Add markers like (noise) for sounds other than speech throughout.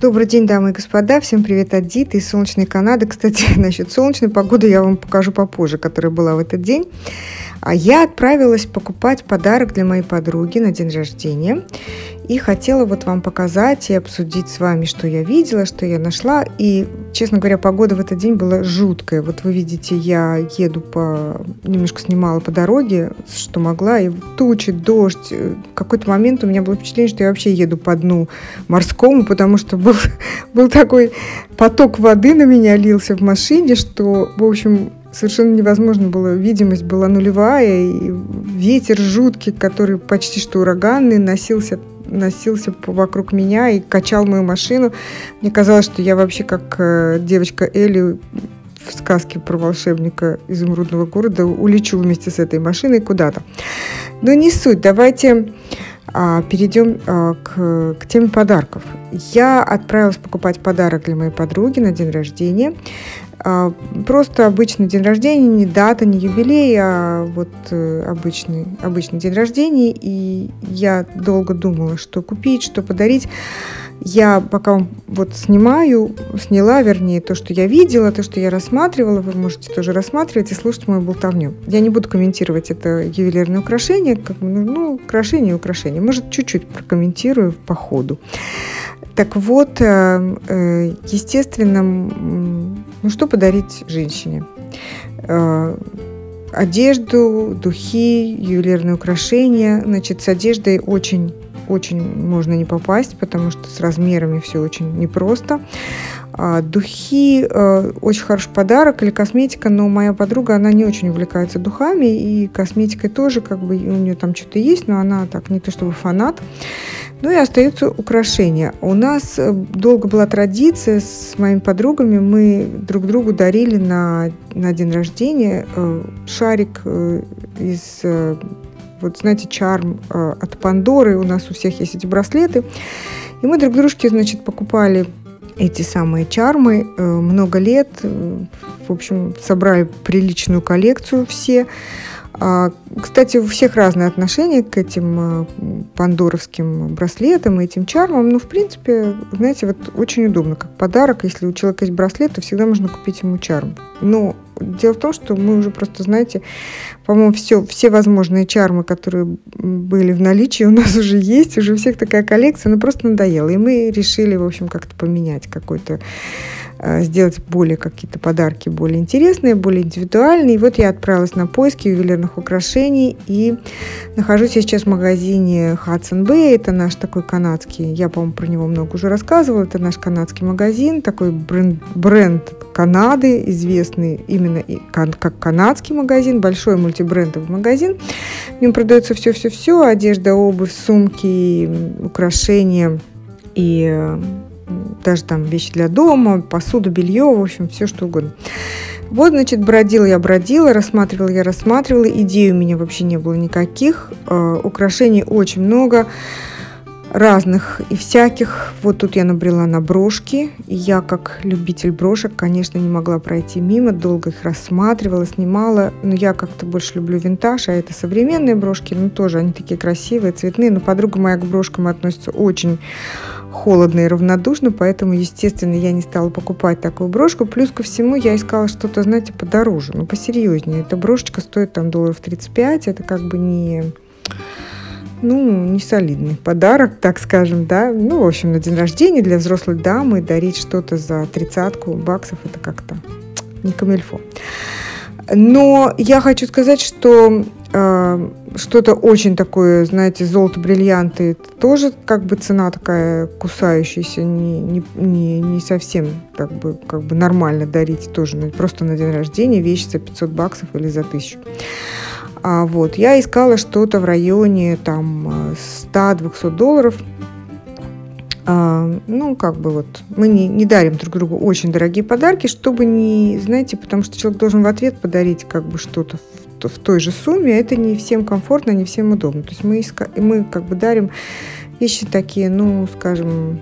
Добрый день, дамы и господа. Всем привет от Диты из солнечной Канады. Кстати, (laughs) насчет солнечной погоды я вам покажу попозже, которая была в этот день. А я отправилась покупать подарок для моей подруги на день рождения. И хотела вот вам показать и обсудить с вами, что я видела, что я нашла. И, честно говоря, погода в этот день была жуткая. Вот вы видите, я еду по... Немножко снимала по дороге, что могла. И тучи, дождь. В какой-то момент у меня было впечатление, что я вообще еду по дну морскому, потому что был, (laughs) был такой поток воды на меня лился в машине, что, в общем, совершенно невозможно было, видимость была нулевая, и ветер жуткий, который почти что ураганный, носился носился вокруг меня и качал мою машину. Мне казалось, что я вообще как э, девочка Элли в сказке про волшебника изумрудного города улечу вместе с этой машиной куда-то. Но не суть. Давайте а, перейдем а, к, к теме подарков. Я отправилась покупать подарок для моей подруги на день рождения. А, просто обычный день рождения, не дата, не юбилей, а вот э, обычный, обычный день рождения. И я долго думала, что купить, что подарить. Я пока вот снимаю, сняла, вернее, то, что я видела, то, что я рассматривала, вы можете тоже рассматривать и слушать мою болтовню. Я не буду комментировать это ювелирное украшение, как, ну, украшение и украшение. Может, чуть-чуть прокомментирую по ходу. Так вот, э, э, естественно, ну что подарить женщине? Э, одежду, духи, ювелирные украшения. Значит, с одеждой очень очень можно не попасть, потому что с размерами все очень непросто. А, духи э, очень хороший подарок или косметика, но моя подруга, она не очень увлекается духами и косметикой тоже, как бы у нее там что-то есть, но она так не то чтобы фанат. Ну и остаются украшения. У нас э, долго была традиция с моими подругами, мы друг другу дарили на, на день рождения э, шарик э, из вот знаете, чарм от Пандоры, у нас у всех есть эти браслеты. И мы друг дружке, значит, покупали эти самые чармы много лет. В общем, собрали приличную коллекцию все. А, кстати, у всех разные отношения к этим а, пандоровским браслетам и этим чармам. Ну, в принципе, знаете, вот очень удобно, как подарок. Если у человека есть браслет, то всегда можно купить ему чарм. Но дело в том, что мы уже просто, знаете, по-моему, все, все возможные чармы, которые были в наличии, у нас (laughs) уже есть, уже у всех такая коллекция, но просто надоело. И мы решили, в общем, как-то поменять какой-то Э, сделать более какие-то подарки более интересные, более индивидуальные. И вот я отправилась на поиски ювелирных украшений и нахожусь я сейчас в магазине Hudson Bay. Это наш такой канадский, я, по-моему, про него много уже рассказывала. Это наш канадский магазин, такой бренд, бренд Канады, известный именно как канадский магазин, большой мультибрендовый магазин. В нем продается все-все-все, одежда, обувь, сумки, украшения и даже там вещи для дома, посуду, белье, в общем, все что угодно. Вот, значит, бродила я, бродила, рассматривала я, рассматривала. Идей у меня вообще не было никаких. Э, украшений очень много разных и всяких. Вот тут я набрела на брошки. И я, как любитель брошек, конечно, не могла пройти мимо. Долго их рассматривала, снимала. Но я как-то больше люблю винтаж, а это современные брошки. Ну, тоже они такие красивые, цветные. Но подруга моя к брошкам относится очень холодно и равнодушно, поэтому, естественно, я не стала покупать такую брошку. Плюс ко всему я искала что-то, знаете, подороже, ну, посерьезнее. Эта брошечка стоит там долларов 35, это как бы не ну, не солидный подарок, так скажем, да. Ну, в общем, на день рождения для взрослой дамы дарить что-то за тридцатку баксов, это как-то не камельфо. Но я хочу сказать, что э, что-то очень такое, знаете, золото-бриллианты, тоже как бы цена такая кусающаяся, не, не, не, совсем как бы, как бы нормально дарить тоже, просто на день рождения вещь за 500 баксов или за 1000. А вот, я искала что-то в районе там 100-200 долларов. А, ну, как бы вот, мы не, не дарим друг другу очень дорогие подарки, чтобы не, знаете, потому что человек должен в ответ подарить как бы что-то в, в той же сумме, это не всем комфортно, не всем удобно. То есть мы, иска, мы как бы дарим вещи такие, ну, скажем,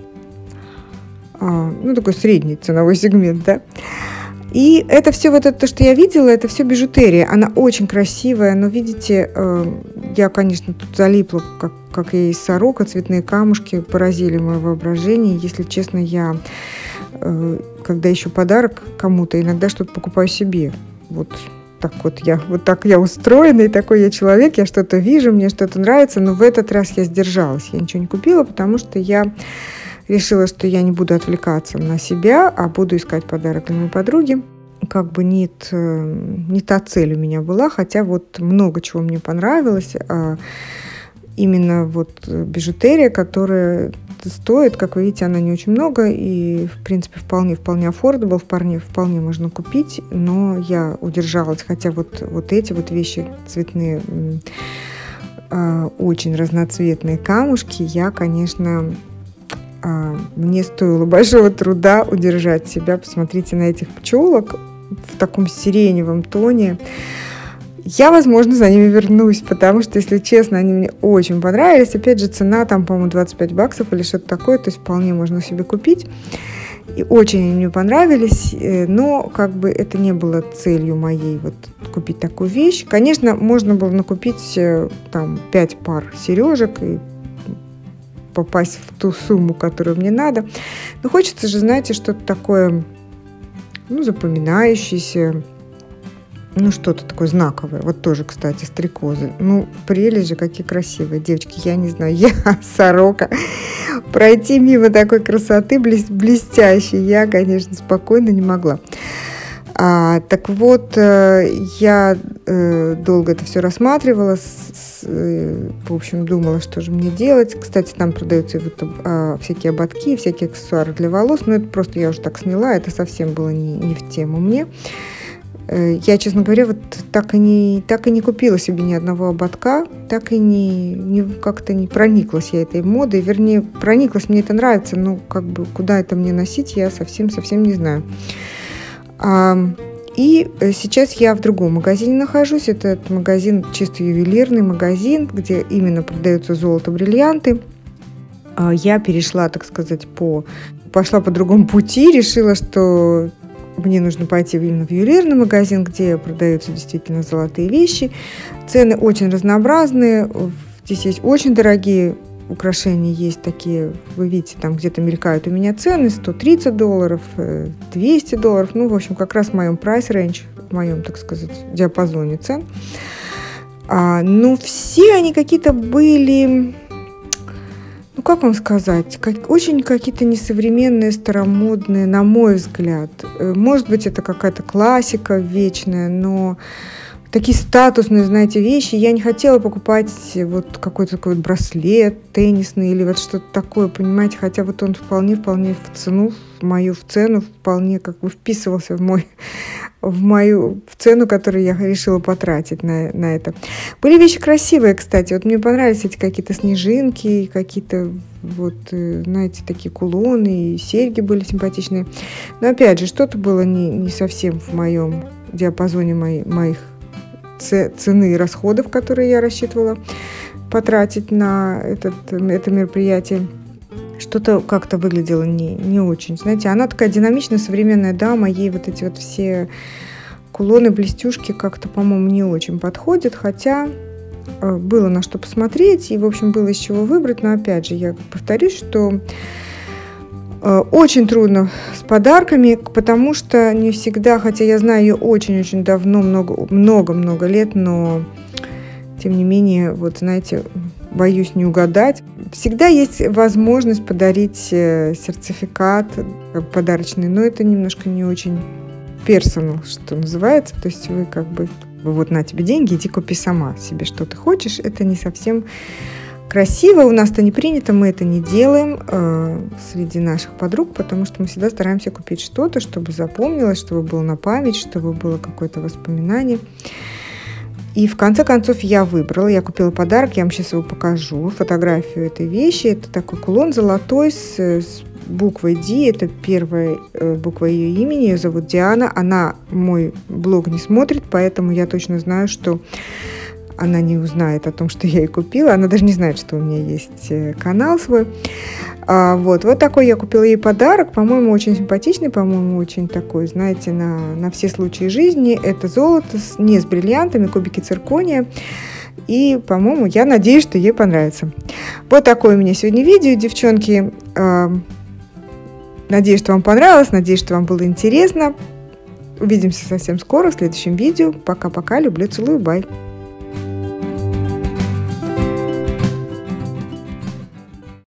а, ну, такой средний ценовой (laughs) сегмент, да. И это все вот это, то, что я видела, это все бижутерия. Она очень красивая, но видите, э, я, конечно, тут залипла, как, как и сорока, цветные камушки поразили мое воображение. Если честно, я, э, когда ищу подарок кому-то, иногда что-то покупаю себе. Вот так вот я, вот так я устроенный, такой я человек, я что-то вижу, мне что-то нравится, но в этот раз я сдержалась, я ничего не купила, потому что я решила, что я не буду отвлекаться на себя, а буду искать подарок для моей подруги. Как бы не, не та цель у меня была, хотя вот много чего мне понравилось. А именно вот бижутерия, которая стоит, как вы видите, она не очень много и, в принципе, вполне, вполне affordable, вполне, вполне можно купить, но я удержалась, хотя вот, вот эти вот вещи цветные, э, очень разноцветные камушки, я, конечно, мне стоило большого труда удержать себя. Посмотрите на этих пчелок в таком сиреневом тоне. Я, возможно, за ними вернусь, потому что, если честно, они мне очень понравились. Опять же, цена там, по-моему, 25 баксов или что-то такое, то есть вполне можно себе купить. И очень они мне понравились, э, но как бы это не было целью моей вот купить такую вещь. Конечно, можно было накупить э, там 5 пар сережек и попасть в ту сумму, которую мне надо. Но хочется же, знаете, что-то такое, ну, запоминающееся, ну, что-то такое знаковое. Вот тоже, кстати, стрекозы. Ну, прелесть же, какие красивые девочки. Я не знаю, я (laughs) сорока. Пройти мимо такой красоты блестящей я, конечно, спокойно не могла. А, так вот, э, я э, долго это все рассматривала, с, э, в общем, думала, что же мне делать. Кстати, там продаются вот, а, всякие ободки, всякие аксессуары для волос, но это просто я уже так сняла, это совсем было не, не в тему мне. Э, я, честно говоря, вот так и не, так и не купила себе ни одного ободка, так и не, не как-то не прониклась я этой модой. Вернее, прониклась, мне это нравится, но как бы куда это мне носить, я совсем-совсем не знаю. И э, сейчас я в другом магазине нахожусь. Этот магазин чисто ювелирный магазин, где именно продаются золото-бриллианты. А, я перешла, так сказать, по пошла по другому пути, решила, что мне нужно пойти именно в ювелирный магазин, где продаются действительно золотые вещи. Цены очень разнообразные. Здесь есть очень дорогие украшения, есть такие, вы видите, там где-то мелькают у меня цены, 130 долларов, 200 э, долларов. Ну, в общем, как раз в моем price range, в моем, так сказать, диапазоне цен. А, но все они какие-то были ну как вам сказать, как, очень какие-то несовременные, старомодные, на мой взгляд. Э, может быть, это какая-то классика вечная, но такие статусные, знаете, вещи. Я не хотела покупать вот какой-то такой вот браслет теннисный или вот что-то такое, понимаете, хотя вот он вполне-вполне в цену, в мою в цену вполне как бы вписывался в мой в мою в цену, которую я решила потратить на, на это. Были вещи красивые, кстати. Вот мне понравились эти какие-то снежинки, какие-то вот, э, знаете, такие кулоны и серьги были симпатичные. Но опять же, что-то было не, не совсем в моем диапазоне мои, моих цены и расходов, которые я рассчитывала потратить на этот, это мероприятие. Что-то как-то выглядело не, не очень. Знаете, она такая динамичная, современная дама, ей вот эти вот все кулоны, блестюшки как-то, по-моему, не очень подходят, хотя э, было на что посмотреть, и, в общем, было из чего выбрать, но, опять же, я повторюсь, что очень трудно с подарками, потому что не всегда, хотя я знаю ее очень-очень давно, много-много лет, но тем не менее, вот знаете, боюсь не угадать. Всегда есть возможность подарить э, сертификат э, подарочный, но это немножко не очень персонал, что называется. То есть вы как бы вот на тебе деньги, иди купи сама себе, что ты хочешь. Это не совсем красиво. У нас это не принято, мы это не делаем э, среди наших подруг, потому что мы всегда стараемся купить что-то, чтобы запомнилось, чтобы было на память, чтобы было какое-то воспоминание. И в конце концов я выбрала, я купила подарок, я вам сейчас его покажу, фотографию этой вещи. Это такой кулон золотой с, с буквой D, это первая э, буква ее имени, ее зовут Диана. Она мой блог не смотрит, поэтому я точно знаю, что она не узнает о том, что я ей купила. Она даже не знает, что у меня есть э, канал свой. А, вот, вот такой я купила ей подарок. По-моему, очень симпатичный, по-моему, очень такой, знаете, на, на все случаи жизни. Это золото, с, не с бриллиантами, кубики циркония. И, по-моему, я надеюсь, что ей понравится. Вот такое у меня сегодня видео, девчонки. А, надеюсь, что вам понравилось, надеюсь, что вам было интересно. Увидимся совсем скоро в следующем видео. Пока-пока, люблю, целую, бай.